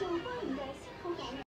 受欢迎的新口感